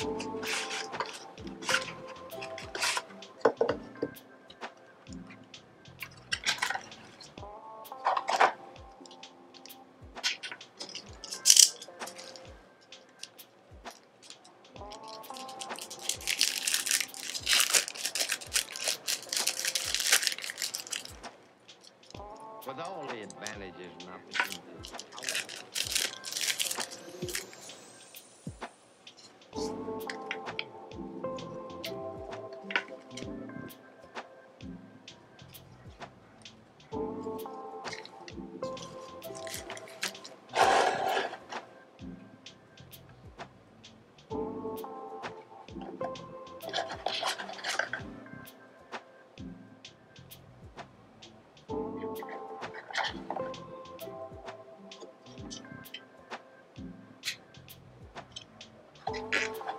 With all the advantages and opportunities. However,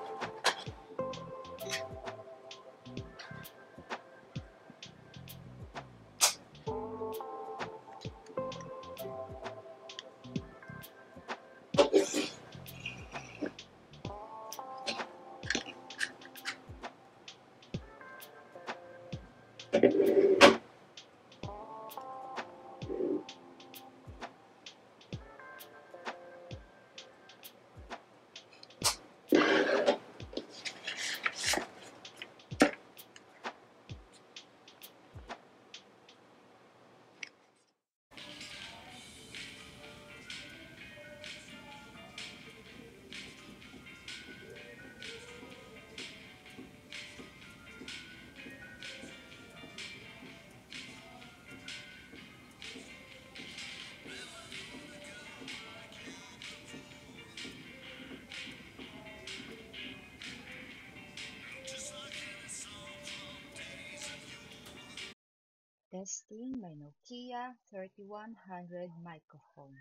Testing my Nokia 3100 microphone.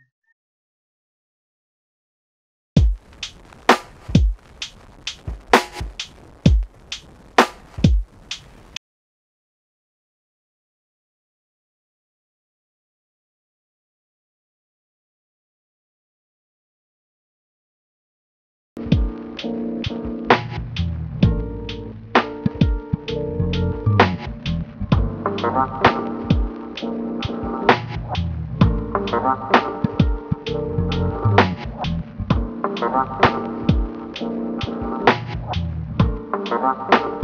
Thank you.